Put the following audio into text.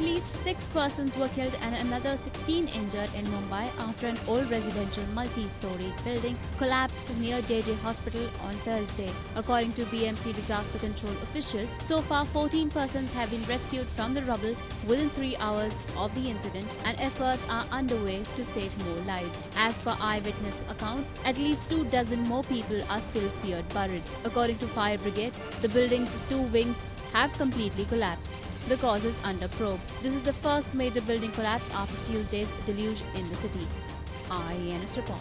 least six persons were killed and another 16 injured in Mumbai after an old residential multi-storey building collapsed near JJ Hospital on Thursday. According to BMC disaster control officials, so far 14 persons have been rescued from the rubble within three hours of the incident and efforts are underway to save more lives. As per eyewitness accounts, at least two dozen more people are still feared buried. According to fire brigade, the building's two wings have completely collapsed. The cause is under probe. This is the first major building collapse after Tuesday's deluge in the city. IANS report.